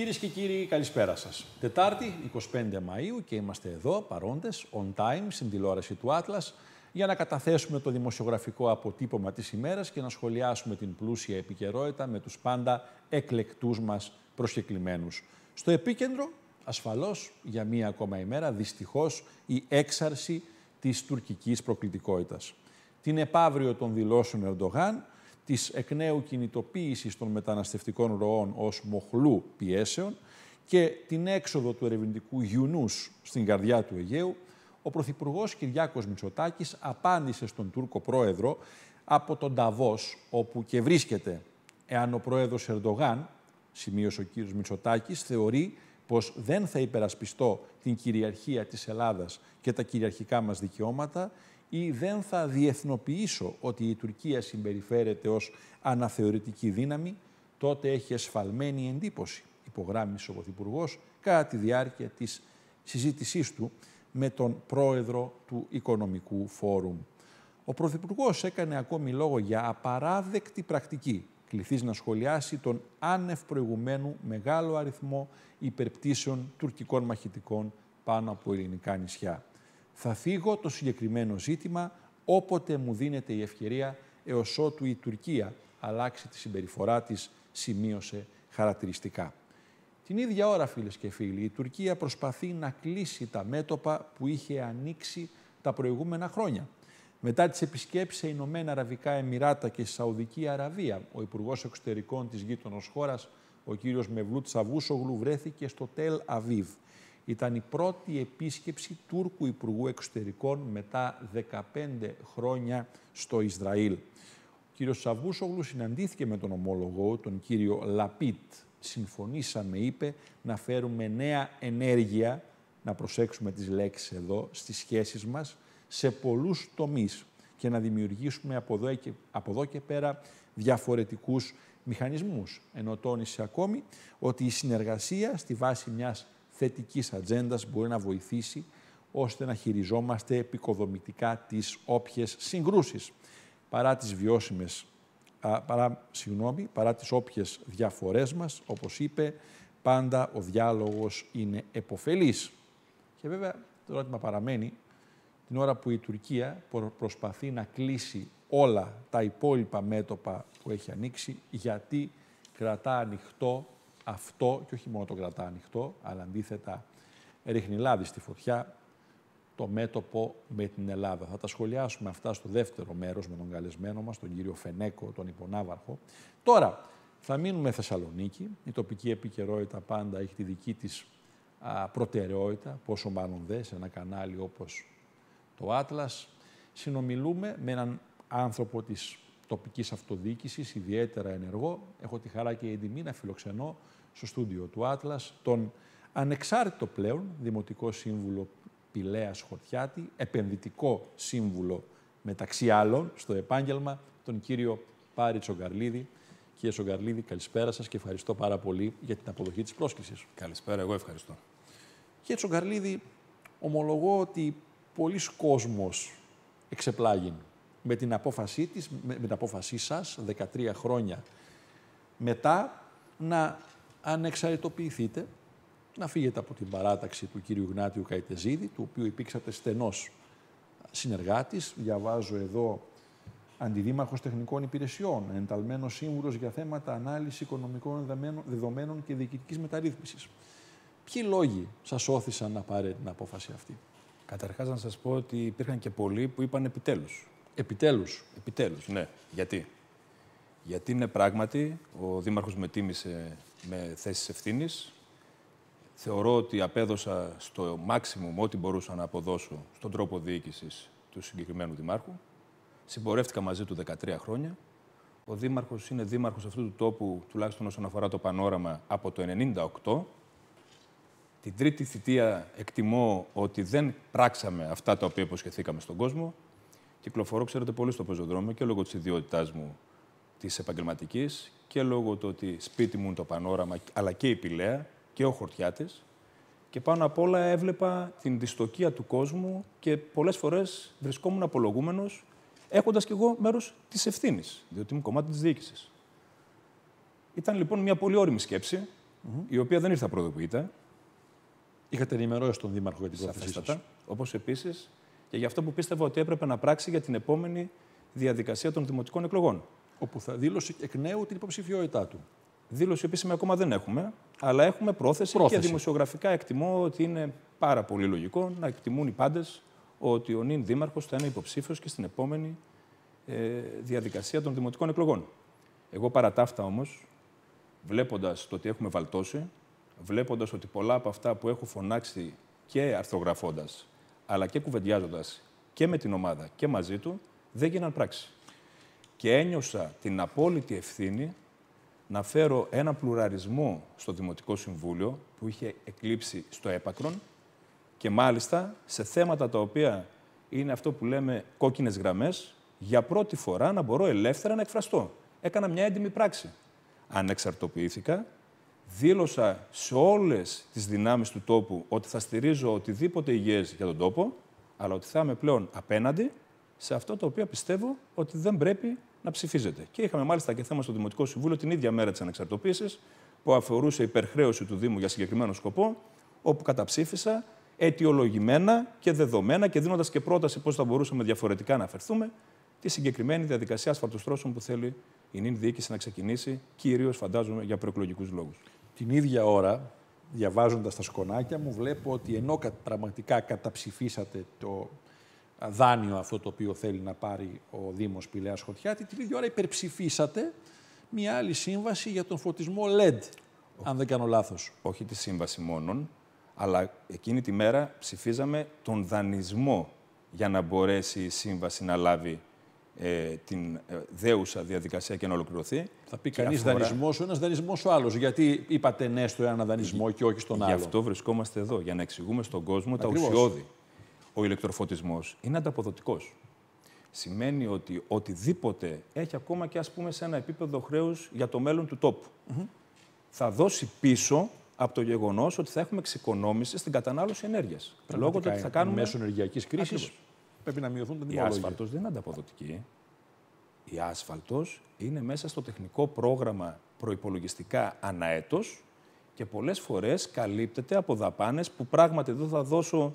Κυρίες και κύριοι, καλησπέρα σας. Τετάρτη, 25 Μαου και είμαστε εδώ παρόντες, on time, στην τηλεόραση του Atlas, για να καταθέσουμε το δημοσιογραφικό αποτύπωμα της ημέρας και να σχολιάσουμε την πλούσια επικαιρότητα με τους πάντα εκλεκτούς μας προσκεκλημένους. Στο επίκεντρο, ασφαλώς, για μία ακόμα ημέρα, δυστυχώς, η έξαρση της τουρκικής προκλητικότητας. Την επαύριο των δηλώσεων Ερντογάν, της εκ νέου κινητοποίησης των μεταναστευτικών ροών ως μοχλού πιέσεων και την έξοδο του ερευνητικού Γιουνούς στην καρδιά του Αιγαίου, ο Πρωθυπουργός Κυριάκος Μητσοτάκης απάντησε στον Τούρκο Πρόεδρο από τον Ταβός, όπου και βρίσκεται, εάν ο Πρόεδρος Ερντογάν, σημείωσε ο κύριος Μητσοτάκης, θεωρεί πως δεν θα υπερασπιστώ την κυριαρχία της Ελλάδας και τα κυριαρχικά μας δικαιώματα ή δεν θα διεθνοποιήσω ότι η Τουρκία συμπεριφέρεται ως αναθεωρητική δύναμη, τότε έχει εσφαλμένη εντύπωση, υπογράμμισε ο Πρωθυπουργός κατά τη διάρκεια της συζήτησής του με τον πρόεδρο του Οικονομικού Φόρουμ. Ο Πρωθυπουργός έκανε ακόμη λόγο για απαράδεκτη πρακτική, κληθείς να σχολιάσει τον άνευ προηγουμένου μεγάλο αριθμό υπερπτήσεων τουρκικών μαχητικών πάνω από ελληνικά νησιά. Θα φύγω το συγκεκριμένο ζήτημα όποτε μου δίνεται η ευκαιρία έως ότου η Τουρκία αλλάξει τη συμπεριφορά της, σημείωσε χαρακτηριστικά. Την ίδια ώρα, φίλες και φίλοι, η Τουρκία προσπαθεί να κλείσει τα μέτωπα που είχε ανοίξει τα προηγούμενα χρόνια. Μετά τις επισκέψεις σε Ηνωμένα Αραβικά Εμμυράτα και Σαουδική Αραβία, ο Υπουργός Εξωτερικών της γείτονος χώρας, ο κύριος Μευλούτ Σαβούσογλου, βρέθηκε στο Τελ Αβίβ ήταν η πρώτη επίσκεψη Τούρκου Υπουργού Εξωτερικών μετά 15 χρόνια στο Ισραήλ. Ο κύριος Σαβούσογλου συναντήθηκε με τον ομόλογο, τον κύριο Λαπίτ. Συμφωνήσαμε, είπε, να φέρουμε νέα ενέργεια, να προσέξουμε τις λέξεις εδώ, στις σχέσεις μας, σε πολλούς τομείς και να δημιουργήσουμε από εδώ και, από εδώ και πέρα διαφορετικούς μηχανισμούς. Ενώ τόνισε ακόμη ότι η συνεργασία στη βάση μιας θετικής ατζέντας μπορεί να βοηθήσει ώστε να χειριζόμαστε επικοδομητικά τις όποιες συγκρούσεις. Παρά τις βιώσιμες, παρά, συγγνώμη, παρά τις όποιες διαφορές μας, όπως είπε, πάντα ο διάλογος είναι εποφελής. Και βέβαια το ερώτημα παραμένει, την ώρα που η Τουρκία προσπαθεί να κλείσει όλα τα υπόλοιπα μέτωπα που έχει ανοίξει, γιατί κρατά ανοιχτό αυτό και όχι μόνο το κρατά ανοιχτό, αλλά αντίθετα ρίχνει λάδι στη φωτιά το μέτωπο με την Ελλάδα. Θα τα σχολιάσουμε αυτά στο δεύτερο μέρος με τον καλεσμένο μας, τον κύριο Φενέκο, τον υπονάβαρχο. Τώρα, θα μείνουμε Θεσσαλονίκη. Η τοπική επικαιρότητα πάντα έχει τη δική της α, προτεραιότητα, πόσο μάλλον δε, σε ένα κανάλι όπως το Άτλας. Συνομιλούμε με έναν άνθρωπο της τοπικής αυτοδιοίκησης, ιδιαίτερα ενεργό. Έχω τη χαρά και η τιμή να φιλοξενώ στο στούντιο του Άτλας τον ανεξάρτητο πλέον Δημοτικό Σύμβουλο Πηλέας Χορτιάτη, επενδυτικό σύμβουλο μεταξύ άλλων στο επάγγελμα, τον κύριο Πάρη Τσογκαρλίδη. Κύριε Τσογκαρλίδη, καλησπέρα σας και ευχαριστώ πάρα πολύ για την αποδοχή της πρόσκλησης. Καλησπέρα, εγώ ευχαριστώ. Κύριε Τσογκαρλίδη, ομολογώ ότι πολλοί κόσμος εξεπλάγει με την απόφασή της, με την απόφασή σας, 13 χρόνια μετά, να ανεξαρτητοποιηθείτε, να φύγετε από την παράταξη του κύριου Γνάτιου Καϊτεζίδη, του οποίου υπήρξατε στενός συνεργάτης. Διαβάζω εδώ αντιδήμαρχος τεχνικών υπηρεσιών, ενταλμένος σύμβουλος για θέματα ανάλυσης οικονομικών δεδομένων και διοικητικής μεταρρύθμισης. Ποιοι λόγοι σας όθησαν να πάρετε την απόφαση αυτή; Καταρχάς να σας πω ότι υπήρχαν και πολλοί που είπαν επιτέλους. Επιτέλους. Επιτέλους, ναι. Γιατί; Γιατί είναι πράγματι, ο Δήμαρχος με τίμησε με θέσεις ευθύνης. Θεωρώ ότι απέδωσα στο maximum ό,τι μπορούσα να αποδώσω στον τρόπο διοίκησης του συγκεκριμένου Δημάρχου. Συμπορεύτηκα μαζί του 13 χρόνια. Ο Δήμαρχος είναι δήμαρχος αυτού του τόπου, τουλάχιστον όσον αφορά το πανόραμα, από το 1998. Την τρίτη θητεία εκτιμώ ότι δεν πράξαμε αυτά τα οποία υποσχεθήκαμε στον κόσμο. Κυκλοφορώ, ξέρετε, πολύ στο πεζοδρόμιο και λόγω της ιδιότητάς μου της επαγγελματικής και λόγω του ότι σπίτι μου είναι το πανόραμα, αλλά και η Πηλαία και ο Χορτιάτης. Και πάνω απ' όλα έβλεπα την δυστοκία του κόσμου και πολλές φορές βρισκόμουν απολογούμενος, έχοντας κι εγώ μέρος της ευθύνης, διότι είμαι κομμάτι της διοίκησης. Ήταν λοιπόν μια πολύ όρημη σκέψη η οποία δεν ήρθε απροδοποιητά. Είχατε ενημερώσει τον Δήμαρχο για την πρόθεσή σας. Όπως επίσης και για αυτό που πίστευα ότι έπρεπε να πράξει για την επόμενη διαδικασία των δημοτικών εκλογών. Όπου θα δήλωσε εκ νέου την υποψηφιότητά του. Δήλωση επίσημη ακόμα δεν έχουμε, αλλά έχουμε πρόθεση, Πρόθεση. και δημοσιογραφικά εκτιμώ ότι είναι πάρα πολύ λογικό να εκτιμούν οι πάντες ότι ο νυν δήμαρχος θα είναι υποψήφιος και στην επόμενη ε, διαδικασία των δημοτικών εκλογών. Εγώ παρά τα αυτά όμως, βλέποντας το ότι έχουμε βαλτώσει, βλέποντας ότι πολλά από αυτά που έχω φωνάξει και αρθρογραφώντας, αλλά και κουβεντιάζοντας και με την ομάδα και μαζί του, δεν γίναν πράξη. Και ένιωσα την απόλυτη ευθύνη να φέρω ένα πλουραρισμό στο Δημοτικό Συμβούλιο που είχε εκλείψει στο έπακρον και μάλιστα σε θέματα τα οποία είναι αυτό που λέμε κόκκινες γραμμές, για πρώτη φορά να μπορώ ελεύθερα να εκφραστώ. Έκανα μια έντιμη πράξη. Ανεξαρτοποιήθηκα, δήλωσα σε όλες τις δυνάμεις του τόπου ότι θα στηρίζω οτιδήποτε υγιές για τον τόπο, αλλά ότι θα είμαι πλέον απέναντι σε αυτό το οποίο πιστεύω ότι δεν πρέπει να ψηφίζεται. Και είχαμε μάλιστα και θέμα στο Δημοτικό Συμβούλιο την ίδια μέρα της ανεξαρτοποίησης, που αφορούσε υπερχρέωση του Δήμου για συγκεκριμένο σκοπό, όπου καταψήφισα αιτιολογημένα και δεδομένα και δίνοντας και πρόταση πώς θα μπορούσαμε διαφορετικά να αφαιρθούμε τη συγκεκριμένη διαδικασία ασφαλτοστρώσεων που θέλει η νυν διοίκηση να ξεκινήσει, κυρίως φαντάζομαι για προεκλογικούς λόγους. Την ίδια ώρα, διαβάζοντας τα σκονάκια μου, βλέπω ότι ενώ κα- πραγματικά καταψηφίσατε το α, δάνειο αυτό το οποίο θέλει να πάρει ο Δήμος Πηλαίας Χωτιάτη, την ίδια ώρα υπερψηφίσατε μια άλλη σύμβαση για τον φωτισμό LED, αν δεν κάνω λάθος. όχι τη σύμβαση μόνον, αλλά εκείνη τη μέρα ψηφίζαμε τον δανεισμό για να μπορέσει η σύμβαση να λάβει ε, την ε, δέουσα διαδικασία και να ολοκληρωθεί. Θα πει Και κανείς αφορά- δανεισμός ο ένας δανεισμός ο άλλος. Γιατί είπατε ναι στο ένα δανεισμό και όχι στον Γι' άλλο. αυτό βρισκόμαστε εδώ, για να εξηγούμε στον κόσμο Ακριβώς. τα ουσιώδη. Ο ηλεκτροφωτισμός είναι ανταποδοτικός. Σημαίνει ότι οτιδήποτε έχει ακόμα και ας πούμε σε ένα επίπεδο χρέους για το μέλλον του τοπου θα δώσει πίσω από το γεγονός ότι θα έχουμε εξοικονόμηση στην κατανάλωση ενέργειας. Λόγω του ότι θα κάνουμε... Μέσω ενεργειακής κρίσης Ακριβώς. πρέπει να μειωθούν τα Η τιμολόγια. άσφαλτος δεν είναι ανταποδοτική. Η άσφαλτος είναι μέσα στο τεχνικό πρόγραμμα προϋπολογιστικά αναέτος και πολλές φορές καλύπτεται από δαπάνες που πράγματι εδώ θα δώσω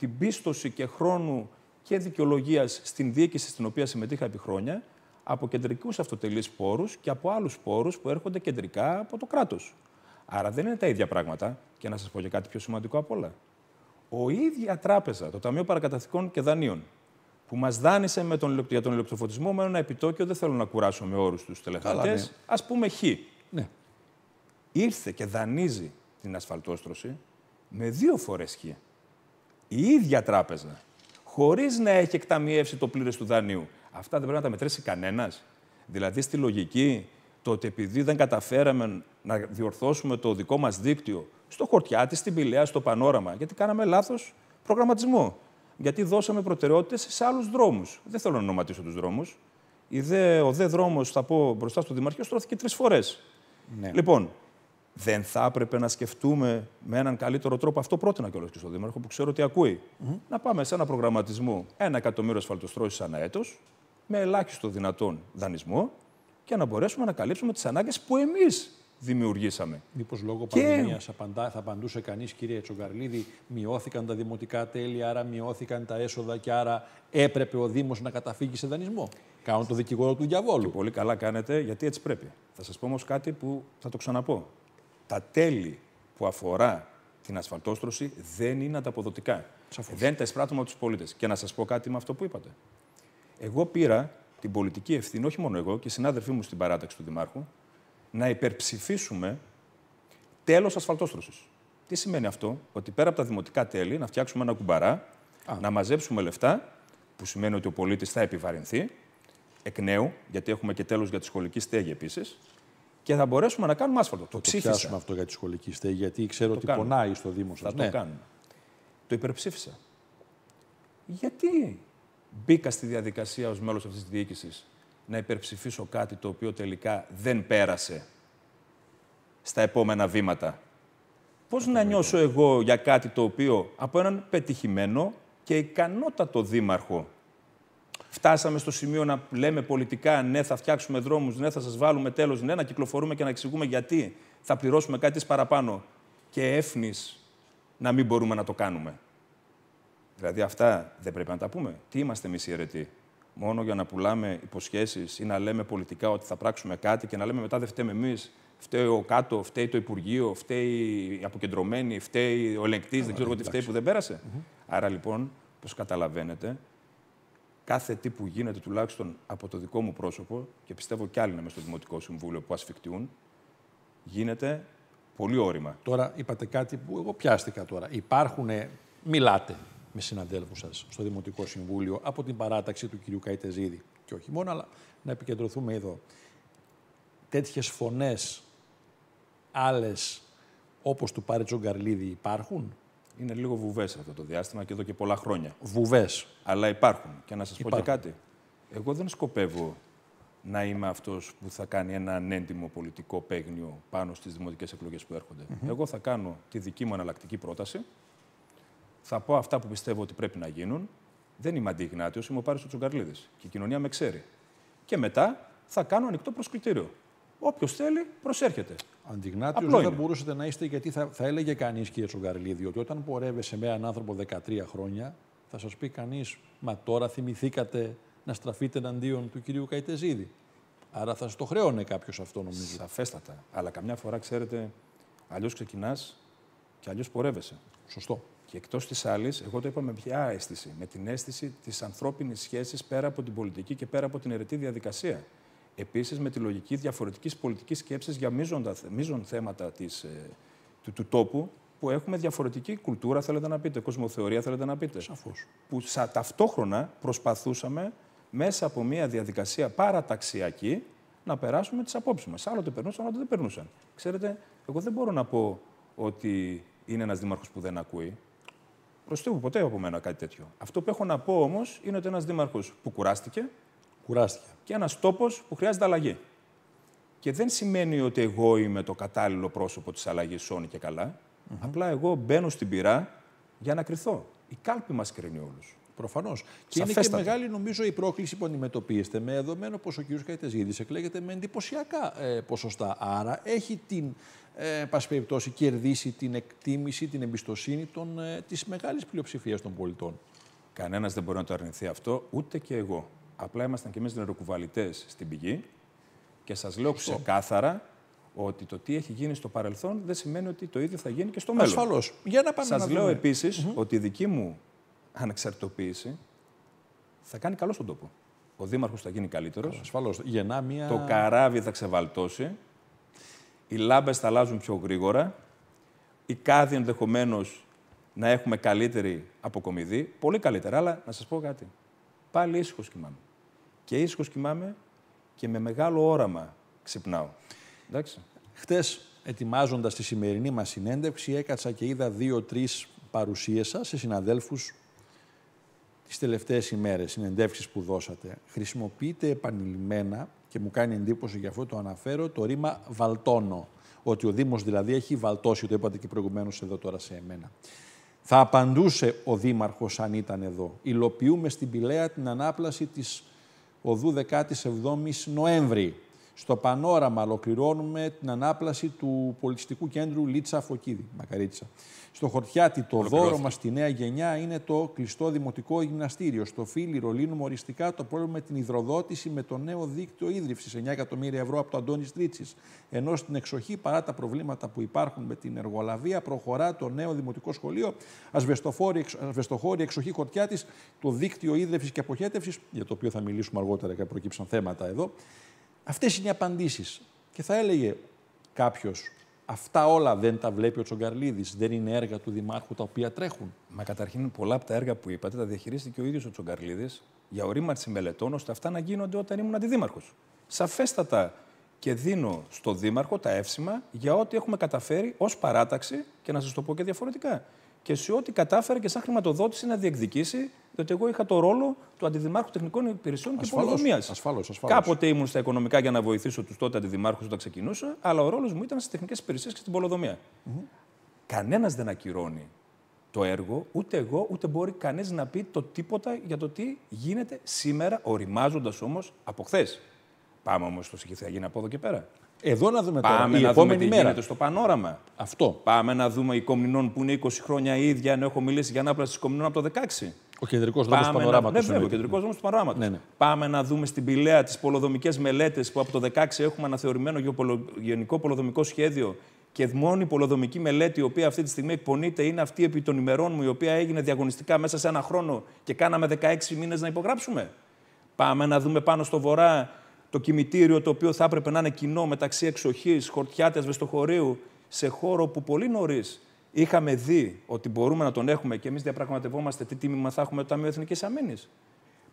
την πίστοση και χρόνου και δικαιολογίας στην διοίκηση στην οποία συμμετείχα επί χρόνια από κεντρικούς αυτοτελείς πόρους και από άλλους πόρους που έρχονται κεντρικά από το κράτος. Άρα δεν είναι τα ίδια πράγματα. Και να σας πω και κάτι πιο σημαντικό απ' όλα. Ο ίδια τράπεζα, το Ταμείο Παρακαταθήκων και Δανείων, που μας δάνεισε με τον, ηλεκτρο- για τον ηλεκτροφωτισμό με ένα επιτόκιο, δεν θέλω να κουράσω με όρους τους τελεχαρτέ, Καλά, ναι. ας πούμε χ. Ναι. Ήρθε και δανείζει την ασφαλτόστρωση με δύο φορές χ. Η ίδια τράπεζα, χωρίς να έχει εκταμιεύσει το πλήρες του δανείου. Αυτά δεν πρέπει να τα μετρήσει κανένας. Δηλαδή, στη λογική, το ότι επειδή δεν καταφέραμε να διορθώσουμε το δικό μας δίκτυο στο Χορτιάτι, στην Πηλαία, στο Πανόραμα, γιατί κάναμε λάθος προγραμματισμό. Γιατί δώσαμε προτεραιότητες σε άλλους δρόμους. Δεν θέλω να ονοματίσω τους δρόμους. Ο δε δρόμος, θα πω μπροστά στο Δημαρχείο, στρώθηκε τρεις φορές. Ναι. Λοιπόν, δεν θα έπρεπε να σκεφτούμε με έναν καλύτερο τρόπο, αυτό πρότεινα κιόλας και στον Δήμαρχο που ξέρω ότι ακούει, να πάμε σε ένα προγραμματισμό ένα εκατομμύριο ασφαλτοστρώσεις ανά έτος, με ελάχιστο δυνατόν δανεισμό και να μπορέσουμε να καλύψουμε τις ανάγκες που εμείς δημιουργήσαμε. Μήπως λόγω Και- πανδημίας θα απαντούσε κανείς, κύριε Τσογκαρλίδη, μειώθηκαν τα δημοτικά τέλη, άρα μειώθηκαν τα έσοδα και άρα έπρεπε ο Δήμος να καταφύγει σε δανεισμό; Κάνουν το δικηγόρο του διαβόλου. Πολύ καλά κάνετε, γιατί έτσι πρέπει. Θα σας πω όμως κάτι που θα το ξαναπώ. Τα τέλη που αφορά την ασφαλτόστρωση δεν είναι ανταποδοτικά. Σαφώς. Δεν τα εισπράττουμε από τους πολίτες. Και να σας πω κάτι με αυτό που είπατε. Εγώ πήρα την πολιτική ευθύνη, όχι μόνο εγώ και οι συνάδελφοί μου στην παράταξη του Δημάρχου, να υπερψηφίσουμε τέλος ασφαλτόστρωσης. Τι σημαίνει αυτό, ότι πέρα από τα δημοτικά τέλη, να φτιάξουμε ένα κουμπαρά, να μαζέψουμε λεφτά, που σημαίνει ότι ο πολίτης θα επιβαρυνθεί εκ νέου, γιατί έχουμε και τέλος για τη σχολική στέγη επίσης, και θα μπορέσουμε να κάνουμε άσφαλτο. Το Το ψήφισα. πιάσουμε αυτό για τη σχολική στέγη, γιατί ξέρω ότι κάνουμε. πονάει στο Δήμο Θα σας. το κάνουμε. Το υπερψήφισα. Γιατί μπήκα στη διαδικασία ως μέλος αυτής της διοίκησης να υπερψηφίσω κάτι το οποίο τελικά δεν πέρασε στα επόμενα βήματα; Πώς να νιώσω εγώ για κάτι το οποίο από έναν πετυχημένο και ικανότατο δήμαρχο φτάσαμε στο σημείο να λέμε πολιτικά ναι θα φτιάξουμε δρόμους, ναι θα σας βάλουμε τέλος, ναι να κυκλοφορούμε και να εξηγούμε γιατί θα πληρώσουμε κάτι παραπάνω και έφνης να μην μπορούμε να το κάνουμε. Δηλαδή αυτά δεν πρέπει να τα πούμε. Τι είμαστε εμείς οι αιρετοί; Μόνο για να πουλάμε υποσχέσεις ή να λέμε πολιτικά ότι θα πράξουμε κάτι και να λέμε μετά δεν φταίμε εμείς. Φταίει ο κάτω, φταίει το Υπουργείο, φταίει η αποκεντρωμένη, φταίει ο ελεγκτής, δεν ξέρω τι φταίει που δεν περασε Άρα λοιπόν, όπως καταλαβαίνετε, κάθε τι που γίνεται τουλάχιστον από το δικό μου πρόσωπο και πιστεύω κι άλλοι είναι στο Δημοτικό Συμβούλιο που ασφικτιούν, γίνεται πολύ όρημα. Τώρα είπατε κάτι που εγώ πιάστηκα τώρα. Υπάρχουν, μιλάτε με συναντέλφου σας στο Δημοτικό Συμβούλιο από την παράταξη του κυρίου Καϊτεζίδη. Και όχι μόνο, αλλά να επικεντρωθούμε εδώ. Τέτοιες φωνές, άλλες όπως του Πάρε Τζογκαρλίδη, υπάρχουν; Είναι λίγο βουβές αυτό το διάστημα και εδώ και πολλά χρόνια. Βουβές. Αλλά υπάρχουν. Και να σας πω και κάτι. Εγώ δεν σκοπεύω να είμαι αυτός που θα κάνει ένα ανέντιμο πολιτικό παίγνιο πάνω στις δημοτικές εκλογές που έρχονται. Εγώ θα κάνω τη δική μου αναλλακτική πρόταση θα πω αυτά που πιστεύω ότι πρέπει να γίνουν. Δεν είμαι αντιγνάτιος, είμαι ο Πάρης Τσουγκαρλίδης. Και η κοινωνία με ξέρει. Και μετά θα κάνω ανοιχτό προσκλητήριο. Όποιος θέλει, προσέρχεται. Αντιγνάτιος δεν θα μπορούσατε να είστε, γιατί θα, θα έλεγε κανείς, κύριε Τσουγκαρλίδη, ότι όταν πορεύεσαι με έναν άνθρωπο 13 χρόνια, θα σας πει κανείς, Μα τώρα θυμηθήκατε να στραφείτε εναντίον του κυρίου Καϊτεζίδη. Άρα θα σας το χρεώνε κάποιος αυτό, νομίζω. Σαφέστατα. Αλλά καμιά φορά, ξέρετε, αλλιώς ξεκινάς και αλλιώς πορεύεσαι. Σωστό. Και εκτός της άλλης, εγώ το είπα με ποια αίσθηση. Με την αίσθηση της ανθρώπινης σχέσης πέρα από την πολιτική και πέρα από την αιρετή διαδικασία. Επίσης με τη λογική διαφορετικής πολιτικής σκέψης για μείζον θέματα της, ε, του, του τόπου που έχουμε διαφορετική κουλτούρα, θέλετε να πείτε, κοσμοθεωρία, θέλετε να πείτε. Σαφώς. Που σα, ταυτόχρονα προσπαθούσαμε μέσα από μια διαδικασία παραταξιακή να περάσουμε τις απόψεις μας. Άλλοτε περνούσαν, άλλοτε δεν περνούσαν. Ξέρετε, εγώ δεν μπορώ να πω ότι είναι ένας δήμαρχος που δεν ακούει. Προ ποτέ από μένα κάτι τέτοιο. Αυτό που έχω να πω όμως είναι ότι ένας δήμαρχος που κουράστηκε. Κουράστηκε. Και ένας τόπος που χρειάζεται αλλαγή. Και δεν σημαίνει ότι εγώ είμαι το κατάλληλο πρόσωπο της αλλαγής σώνη και καλά. Απλά εγώ μπαίνω στην πυρά για να κρυθώ. Η κάλπη μας κρίνει όλους. Προφανώς. Και είναι και μεγάλη, νομίζω, η πρόκληση που αντιμετωπίζετε με δεδομένο πως ο κ. Καϊτεζίδη εκλέγεται με εντυπωσιακά ε, ποσοστά. Άρα έχει την ε, πάση περιπτώσει, κερδίσει την εκτίμηση, την εμπιστοσύνη των, ε, της μεγάλης πλειοψηφίας των πολιτών. Κανένας δεν μπορεί να το αρνηθεί αυτό, ούτε και εγώ. Απλά ήμασταν και εμείς νεροκουβαλητές στην πηγή και σας λέω ξεκάθαρα ότι το τι έχει γίνει στο παρελθόν δεν σημαίνει ότι το ίδιο θα γίνει και στο μέλλον. Ασφαλώς. Για να πάμε σας να λέω επίσης ότι η δική μου ανεξαρτητοποίηση θα κάνει καλό στον τόπο. Ο Δήμαρχος θα γίνει καλύτερος. Ασφαλώς. Γεννά μια... Το καράβι θα ξεβαλτώσει οι λάμπες θα αλλάζουν πιο γρήγορα, οι κάδοι ενδεχομένως να έχουμε καλύτερη αποκομιδή, πολύ καλύτερα, αλλά να σας πω κάτι. Πάλι ήσυχος κοιμάμαι. Και ήσυχος κοιμάμαι και με μεγάλο όραμα ξυπνάω. Εντάξει. Χτες, ετοιμάζοντας τη σημερινή μας συνέντευξη, έκατσα και είδα δύο-τρεις παρουσίες σας σε συναδέλφους τις τελευταίες ημέρες, συνεντεύξεις που δώσατε. Χρησιμοποιείτε επανειλημμένα και μου κάνει εντύπωση γι' αυτό το αναφέρω, το ρήμα βαλτώνω. Ότι ο Δήμος δηλαδή έχει βαλτώσει, το είπατε και προηγουμένως εδώ τώρα σε εμένα. Θα απαντούσε ο Δήμαρχος αν ήταν εδώ. Υλοποιούμε στην Πηλαία την ανάπλαση της οδού 17ης Νοέμβρη. Στο πανόραμα ολοκληρώνουμε την ανάπλαση του πολιτιστικού κέντρου Λίτσα Φωκίδη, Μακαρίτσα. Στο Χορτιάτι το δώρο μας στη νέα γενιά είναι το κλειστό δημοτικό γυμναστήριο. Στο Φίλιρο λύνουμε οριστικά το πρόβλημα με την υδροδότηση με το νέο δίκτυο ίδρυυσης 9 εκατομμύρια ευρώ από το Αντώνης Τρίτσι. Ενώ στην εξοχή, παρά τα προβλήματα που υπάρχουν με την εργολαβία, προχωρά το νέο δημοτικό σχολείο Ασβεστοχώρη Εξοχή Χορτιάτη, το δίκτυο ίδρυυσης και αποχέτευσης, για το οποίο θα μιλήσουμε αργότερα και προκύψαν θέματα εδώ. Αυτές είναι οι απαντήσεις. Και θα έλεγε κάποιος, Αυτά όλα δεν τα βλέπει ο Τσογκαρλίδης. Δεν είναι έργα του Δημάρχου τα οποία τρέχουν. Μα καταρχήν, πολλά από τα έργα που είπατε τα διαχειρίστηκε ο ίδιος ο Τσογκαρλίδης για ορίμανση μελετών, ώστε αυτά να γίνονται όταν ήμουν αντιδήμαρχος. Σαφέστατα και δίνω στο Δήμαρχο τα εύσημα για ό,τι έχουμε καταφέρει ως παράταξη και να σας το πω και διαφορετικά και σε ό,τι κατάφερε και σαν χρηματοδότηση να διεκδικήσει, διότι εγώ είχα το ρόλο του Αντιδημάρχου Τεχνικών Υπηρεσιών και Πολυδομία. Ασφαλώς. Κάποτε ήμουν στα οικονομικά για να βοηθήσω τους τότε Αντιδημάρχους όταν ξεκινούσα, αλλά ο ρόλος μου ήταν στις τεχνικές υπηρεσίες και στην Πολυδομία. Mm -hmm. Κανένας δεν ακυρώνει το έργο, ούτε εγώ, ούτε μπορεί κανείς να πει το τίποτα για το τι γίνεται σήμερα, οριμάζοντας όμως από χθες. Πάμε όμως στο τι θα γίνει από εδώ και πέρα. Εδώ να δούμε Πάμε τώρα. Η να δούμε επόμενη τι μέρα. γίνεται στο πανόραμα. Αυτό. Πάμε να δούμε οι Κομνηνών που είναι 20 χρόνια η ίδια, ενώ έχω μιλήσει για ανάπλαση της Κομνηνών από το 16. Ο κεντρικός δρόμος του Πάμε να... πανοράματο. Ναι, βέβαια, ο κεντρικός δρόμος του πανοράματος. Ναι, ναι. Πάμε να δούμε στην Πηλαία τις πολοδομικές μελέτες που από το 16 έχουμε αναθεωρημένο γεωπολο... γενικό πολοδομικό σχέδιο και μόνη πολοδομική μελέτη, η οποία αυτή τη στιγμή εκπονείται, είναι αυτή επί των ημερών μου, η οποία έγινε διαγωνιστικά μέσα σε ένα χρόνο και κάναμε 16 μήνες να υπογράψουμε. Πάμε να δούμε πάνω στο βορρά το κημητήριο το οποίο θα έπρεπε να είναι κοινό μεταξύ εξοχής, χορτιάτες, βεστοχωρίου, σε χώρο που πολύ νωρίς είχαμε δει ότι μπορούμε να τον έχουμε και εμείς διαπραγματευόμαστε τι τίμημα θα έχουμε το Ταμείο Εθνικής Αμήνης.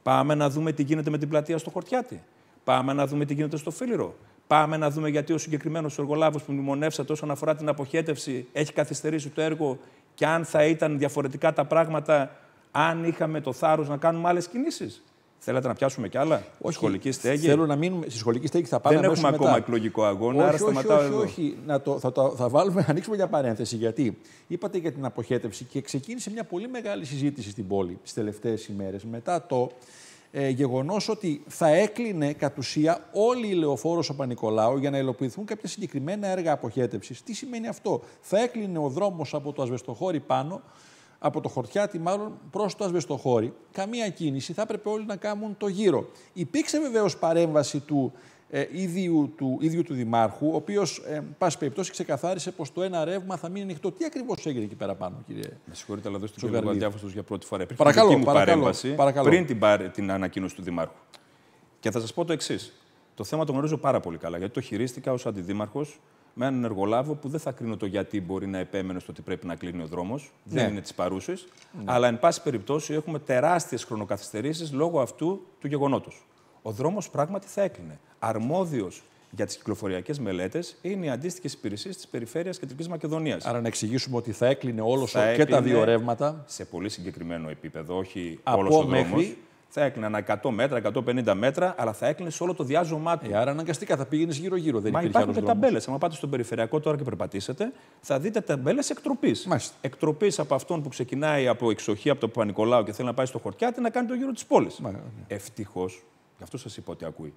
Πάμε να δούμε τι γίνεται με την πλατεία στο Χορτιάτι. Πάμε να δούμε τι γίνεται στο Φίλιρο. Πάμε να δούμε γιατί ο συγκεκριμένος εργολάβο που μνημονεύσατε όσον αφορά την αποχέτευση έχει καθυστερήσει το έργο και αν θα ήταν διαφορετικά τα πράγματα αν είχαμε το θάρρος να κάνουμε άλλες κινήσεις. Θέλετε να πιάσουμε κι άλλα; Σχολική στέγη; Θέλω να μείνουμε στη σχολική στέγη. Θα πάμε Δεν αμέσως έχουμε μετά. ακόμα εκλογικό αγώνα, όχι, άρα όχι, σταματάω όχι, εδώ. όχι. Να το, θα, το, θα βάλουμε, ανοίξουμε μια παρένθεση. Γιατί είπατε για την αποχέτευση και ξεκίνησε μια πολύ μεγάλη συζήτηση στην πόλη τις τελευταίες ημέρες μετά το ε, γεγονός ότι θα έκλεινε κατ' ουσία όλη η λεωφόρο ο Πανικολάου για να υλοποιηθούν κάποια συγκεκριμένα έργα αποχέτευσης. Τι σημαίνει αυτό, θα έκλεινε ο δρόμος από το ασβεστοχώρι πάνω από το χορτιάτι μάλλον προς το ασβεστοχώρι, καμία κίνηση, θα έπρεπε όλοι να κάνουν το γύρο. Υπήρξε βεβαίως παρέμβαση του, ε, ίδιου, του ίδιου του Δημάρχου, ο οποίος, ε, πάση περιπτώσει, ξεκαθάρισε πως το ένα ρεύμα θα μείνει ανοιχτό. Τι ακριβώς έγινε εκεί πέρα πάνω, κύριε. Με συγχωρείτε, αλλά δώστε και Ζωγαρλίδη. λίγο αδιάφωστο για πρώτη φορά. Υπήρχε Παρακαλώ, δική μου παρακαλώ, παρέμβαση παρακαλώ. πριν την, παρ- την ανακοίνωση του Δημάρχου. Και θα σας πω το εξής. Το θέμα το γνωρίζω πάρα πολύ καλά, γιατί το χειρίστηκα ως αντιδήμαρχος με έναν εργολάβο που δεν θα κρίνω το γιατί μπορεί να επέμενε στο ότι πρέπει να κλείνει ο δρόμος. Ναι. Δεν είναι της παρούσης. Αλλά, εν πάση περιπτώσει, έχουμε τεράστιες χρονοκαθυστερήσεις λόγω αυτού του γεγονότος. Ο δρόμος πράγματι θα έκλεινε. Αρμόδιος για τις κυκλοφοριακές μελέτες είναι οι αντίστοιχε υπηρεσίε της Περιφέρειας Κεντρικής Μακεδονίας. Άρα να εξηγήσουμε ότι θα έκλεινε όλος Θα ο- και τα έκλεινε δύο ρεύματα. σε πολύ συγκεκριμένο επίπεδο, όχι Από όλος ο δρόμος. Μέχρι; Θα έκλειναν 100 μέτρα, 150 μέτρα, αλλά θα έκλεινε σε όλο το διάζωμά του. Ε, άρα αναγκαστικά θα πήγαινες γύρω-γύρω. Δεν Μα υπήρχε υπάρχουν άλλος και δρόμος. ταμπέλες. Αν πάτε στον περιφερειακό τώρα και περπατήσετε, θα δείτε ταμπέλες εκτροπής. Μάλιστα. Εκτροπής από αυτόν που ξεκινάει από εξοχή, από το Παπανικολάου και θέλει να πάει στο Χορτιάτη να κάνει το γύρο της πόλης. Μα, ναι. Ευτυχώς, γι' αυτό σας είπα ότι ακούει.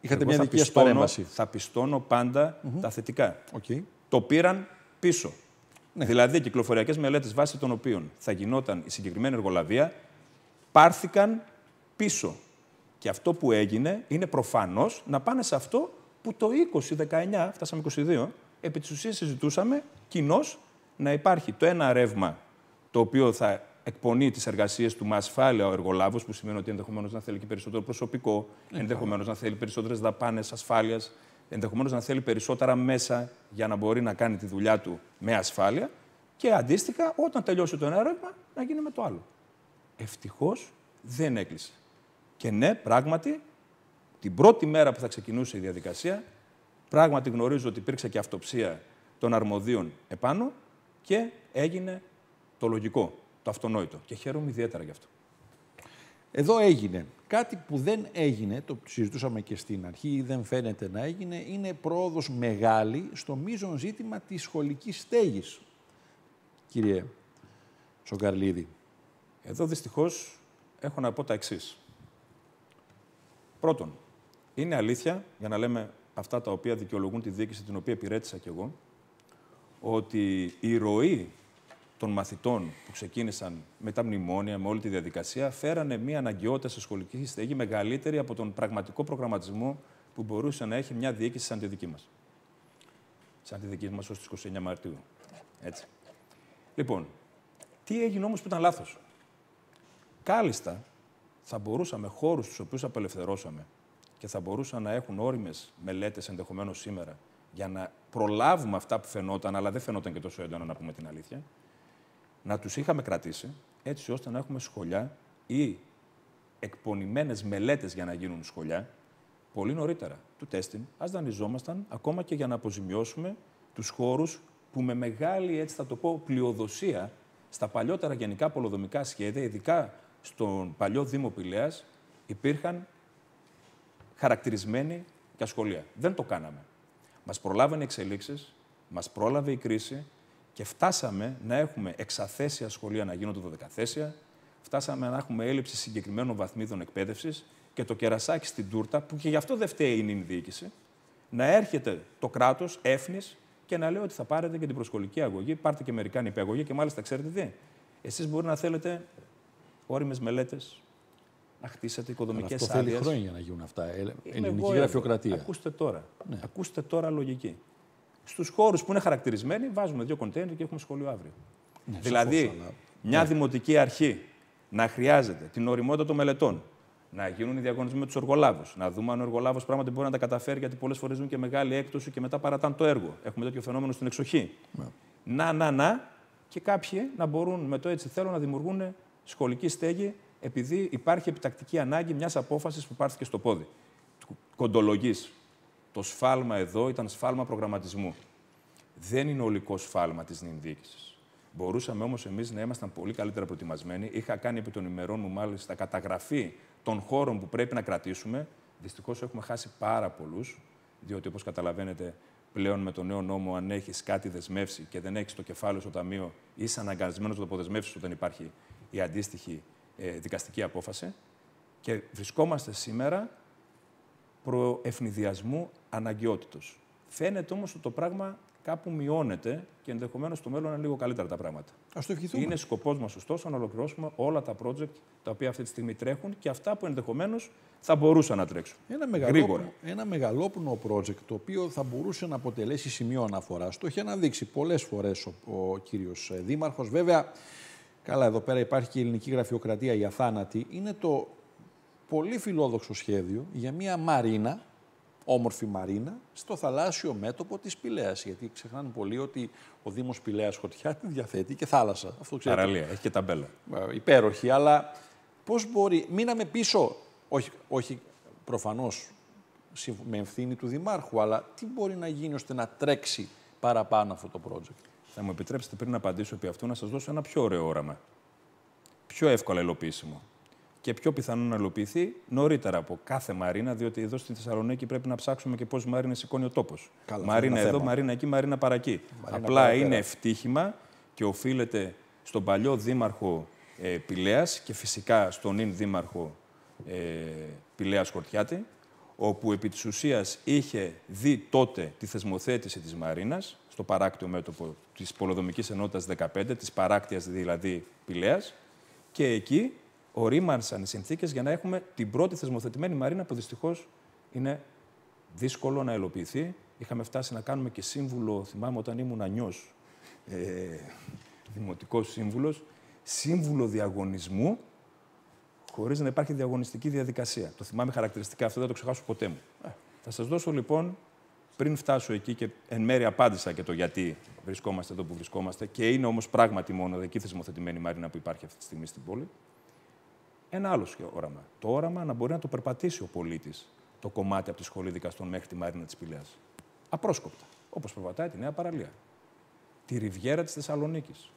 Είχατε Εγώ μια θα δική σας πιστώνω, παρέμβαση. θα πιστώνω πάντα τα θετικά. Οκ. το πήραν πίσω. Ναι. Δηλαδή, οι κυκλοφοριακές μελέτες βάσει των οποίων θα γινόταν η συγκεκριμένη εργολαβία πάρθηκαν πίσω. Και αυτό που έγινε είναι προφανώς να πάνε σε αυτό που το 20-19, φτάσαμε 22, επί της ουσίας συζητούσαμε κοινώς να υπάρχει το ένα ρεύμα το οποίο θα εκπονεί τις εργασίες του με ασφάλεια ο εργολάβος, που σημαίνει ότι ενδεχομένως να θέλει και περισσότερο προσωπικό, ενδεχομένως να θέλει περισσότερες δαπάνες ασφάλειας, ενδεχομένως να θέλει περισσότερα μέσα για να μπορεί να κάνει τη δουλειά του με ασφάλεια και αντίστοιχα όταν τελειώσει το ένα ρεύμα να γίνει με το άλλο. Ευτυχώς δεν έκλεισε. Και ναι, πράγματι, την πρώτη μέρα που θα ξεκινούσε η διαδικασία, πράγματι γνωρίζω ότι υπήρξε και αυτοψία των αρμοδίων επάνω και έγινε το λογικό, το αυτονόητο. Και χαίρομαι ιδιαίτερα γι' αυτό. Εδώ έγινε. Κάτι που δεν έγινε, το συζητούσαμε και στην αρχή, ή δεν φαίνεται να έγινε, είναι πρόοδος μεγάλη στο μείζον ζήτημα της σχολικής στέγης. Κύριε Σογκαρλίδη. Εδώ δυστυχώς έχω να πω τα εξής. Πρώτον, είναι αλήθεια, για να λέμε αυτά τα οποία δικαιολογούν τη διοίκηση την οποία υπηρέτησα κι εγώ, ότι η ροή των μαθητών που ξεκίνησαν με τα μνημόνια, με όλη τη διαδικασία, φέρανε μια αναγκαιότητα σε σχολική στέγη μεγαλύτερη από τον πραγματικό προγραμματισμό που μπορούσε να έχει μια διοίκηση σαν τη δική μας. Σαν τη δική μας ως τις 29 Μαρτίου. Έτσι. Λοιπόν, τι έγινε όμως που ήταν λάθος; Κάλιστα θα μπορούσαμε χώρους τους οποίους απελευθερώσαμε και θα μπορούσαν να έχουν όριμες μελέτες ενδεχομένως σήμερα για να προλάβουμε αυτά που φαινόταν, αλλά δεν φαινόταν και τόσο έντονα να πούμε την αλήθεια, να τους είχαμε κρατήσει έτσι ώστε να έχουμε σχολιά ή εκπονημένες μελέτες για να γίνουν σχολιά πολύ νωρίτερα του τέστην. Ας δανειζόμασταν ακόμα και για να αποζημιώσουμε τους χώρους που με μεγάλη, έτσι θα το πω, πλειοδοσία στα παλιότερα γενικά πολοδομικά σχέδια, ειδικά στον παλιό Δήμο Πηλαίας, υπήρχαν χαρακτηρισμένοι για σχολεία. Δεν το κάναμε. Μας προλάβανε οι εξελίξεις, μας πρόλαβε η κρίση και φτάσαμε να έχουμε εξαθέσια σχολεία να γίνονται δωδεκαθέσια, φτάσαμε να έχουμε έλλειψη συγκεκριμένων βαθμίδων εκπαίδευσης και το κερασάκι στην τούρτα, που και γι' αυτό δεν φταίει η νυν διοίκηση, να έρχεται το κράτος έφνης και να λέει ότι θα πάρετε και την προσκολική αγωγή, πάρτε και μερικά νηπιαγωγή και μάλιστα ξέρετε τι. Εσείς μπορεί να θέλετε όριμε μελέτες, να χτίσετε οικοδομικές άδειε. Αυτό θέλει χρόνια για να γίνουν αυτά. Ε, ελληνική γραφειοκρατία. Ακούστε τώρα. Ναι. Ακούστε τώρα λογική. Στους χώρους που είναι χαρακτηρισμένοι, βάζουμε δύο κοντέινερ και έχουμε σχολείο αύριο. Ναι, δηλαδή, αλλά... μια ναι. δημοτική αρχή να χρειάζεται την οριμότητα των μελετών, να γίνουν οι διαγωνισμοί με τους εργολάβου. Να δούμε αν ο εργολάβο πράγματι μπορεί να τα καταφέρει, γιατί πολλές φορές ζουν και μεγάλη έκπτωση και μετά παρατάνε το έργο. Έχουμε τέτοιο φαινόμενο στην εξοχή. Ναι. Να, να, να. Και κάποιοι να μπορούν με το έτσι θέλω να δημιουργούν σχολική στέγη, επειδή υπάρχει επιτακτική ανάγκη μιας απόφασης που πάρθηκε στο πόδι. Κοντολογή. Το σφάλμα εδώ ήταν σφάλμα προγραμματισμού. Δεν είναι ολικό σφάλμα της νυνδίκηση. Μπορούσαμε όμως εμείς να ήμασταν πολύ καλύτερα προετοιμασμένοι. Είχα κάνει επί των ημερών μου μάλιστα καταγραφή των χώρων που πρέπει να κρατήσουμε. Δυστυχώς έχουμε χάσει πάρα πολλούς, διότι όπως καταλαβαίνετε, πλέον με τον νέο νόμο, αν έχεις κάτι δεσμεύσει και δεν έχεις το κεφάλαιο στο ταμείο, είσαι αναγκασμένος να το αποδεσμεύσεις όταν υπάρχει η αντίστοιχη ε, δικαστική απόφαση. Και βρισκόμαστε σήμερα προ ευνηδιασμού αναγκαιότητος. Φαίνεται όμως ότι το πράγμα κάπου μειώνεται και ενδεχομένως στο μέλλον είναι λίγο καλύτερα τα πράγματα. Α το ευχηθούμε. Είναι σκοπός μας ωστόσο να ολοκληρώσουμε όλα τα project τα οποία αυτή τη στιγμή τρέχουν και αυτά που ενδεχομένως θα μπορούσαν να τρέξουν. Ένα μεγαλόπνο, ένα μεγαλόπνο project το οποίο θα μπορούσε να αποτελέσει σημείο αναφοράς. Το έχει αναδείξει πολλές φορές ο, ο κύριος ε, Δήμαρχος. Βέβαια, καλά, εδώ πέρα υπάρχει και η ελληνική γραφειοκρατία, η αθάνατη. Είναι το πολύ φιλόδοξο σχέδιο για μια μαρίνα όμορφη μαρίνα στο θαλάσσιο μέτωπο της Πηλαίας. Γιατί ξεχνάνε πολύ ότι ο Δήμος Πηλαίας Χωτιάτη διαθέτει και θάλασσα. Αυτό ξέρετε. Παραλία, έχει και ταμπέλα. Ε, υπέροχη, αλλά πώς μπορεί... Μείναμε πίσω, όχι, όχι προφανώς με ευθύνη του Δημάρχου, αλλά τι μπορεί να γίνει ώστε να τρέξει παραπάνω αυτό το project; Θα μου επιτρέψετε πριν να απαντήσω επί αυτού να σας δώσω ένα πιο ωραίο όραμα. Πιο εύκολα υλοποιήσιμο και πιο πιθανό να υλοποιηθεί νωρίτερα από κάθε μαρίνα, διότι εδώ στη Θεσσαλονίκη πρέπει να ψάξουμε και πόσε μάρινε σηκώνει ο τόπος. Μαρίνα εδώ, θέμα. μαρίνα εκεί, μαρίνα παρακεί. Απλά είναι ευτύχημα και οφείλεται στον παλιό δήμαρχο ε, Πηλέας και φυσικά στον νυν δήμαρχο ε, Πηλέας Χορτιάτη, όπου επί της ουσίας είχε δει τότε τη θεσμοθέτηση της Μαρίνας, στο παράκτιο μέτωπο της Πολοδομικής Ενότητας 15, της παράκτειας δηλαδή Πηλέας, και εκεί ορίμανσαν οι συνθήκες για να έχουμε την πρώτη θεσμοθετημένη μαρίνα που δυστυχώς είναι δύσκολο να ελοποιηθεί. Είχαμε φτάσει να κάνουμε και σύμβουλο, θυμάμαι όταν ήμουν ανιός, ε, δημοτικός σύμβουλος, σύμβουλο διαγωνισμού, χωρίς να υπάρχει διαγωνιστική διαδικασία. Το θυμάμαι χαρακτηριστικά αυτό, δεν το ξεχάσω ποτέ μου. Ε, θα σας δώσω λοιπόν, πριν φτάσω εκεί και εν μέρει απάντησα και το γιατί βρισκόμαστε εδώ που βρισκόμαστε, και είναι όμως πράγματι μόνο εκεί θεσμοθετημένη μαρίνα που υπάρχει αυτή τη στιγμή στην πόλη ένα άλλο όραμα. Το όραμα να μπορεί να το περπατήσει ο πολίτης το κομμάτι από τη σχολή δικαστών μέχρι τη Μάρινα της Πηλαία. Απρόσκοπτα. Όπως περπατάει τη Νέα Παραλία. Τη Ριβιέρα της Θεσσαλονίκης.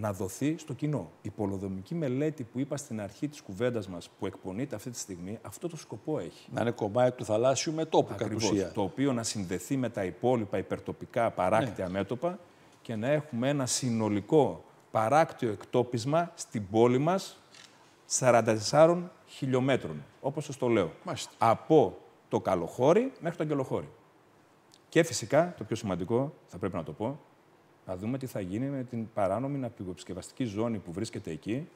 Να δοθεί στο κοινό. Η πολοδομική μελέτη που είπα στην αρχή της κουβέντας μας, που εκπονείται αυτή τη στιγμή, αυτό το σκοπό έχει. Να είναι κομμάτι του θαλάσσιου μετόπου, κατ' ουσία. Το οποίο να συνδεθεί με τα υπόλοιπα υπερτοπικά παράκτια ναι. μέτωπα και να έχουμε ένα συνολικό παράκτιο εκτόπισμα στην πόλη μας 44 χιλιόμετρων, όπως σας το λέω. Από το Καλοχώρι μέχρι το Αγγελοχώρι. Και φυσικά, το πιο σημαντικό, θα πρέπει να το πω, να δούμε τι θα γίνει με την παράνομη ναυπηγοεπισκευαστική ζώνη που βρίσκεται εκεί,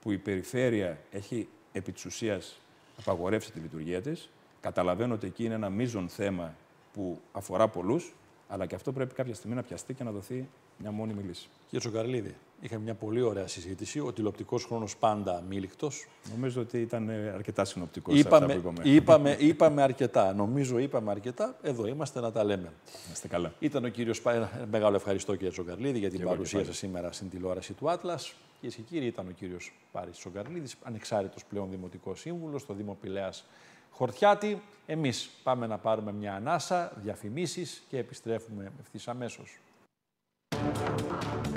που η περιφέρεια έχει επί της ουσίας απαγορεύσει τη λειτουργία της. Καταλαβαίνω ότι εκεί είναι ένα μείζον θέμα που αφορά πολλούς, αλλά και αυτό πρέπει κάποια στιγμή να πιαστεί και να δοθεί μια μόνιμη λύση. Κύριε Τσοκαρλίδη, είχαμε μια πολύ ωραία συζήτηση. Ο τηλεοπτικός χρόνος πάντα αμήλικτο. Νομίζω ότι ήταν ε, αρκετά συνοπτικός. Είπαμε, αυτά που είπαμε, είπαμε αρκετά. Νομίζω είπαμε αρκετά. Εδώ είμαστε να τα λέμε. Είστε καλά. Ήταν ο κύριος Μεγάλο ευχαριστώ κύριε Τσοκαρλίδη για την παρουσία σας σήμερα στην τηλεόραση του Άτλας. Κυρίες και κύριοι, ήταν ο κύριος Πάρης Τσοκαρλίδη, ανεξάρτητο πλέον δημοτικός σύμβουλος στο Δήμο Πηλέα Χορτιάτη. Εμείς πάμε να πάρουμε μια ανάσα, διαφημίσεις και επιστρέφουμε ευθύς αμέσως. Thank you.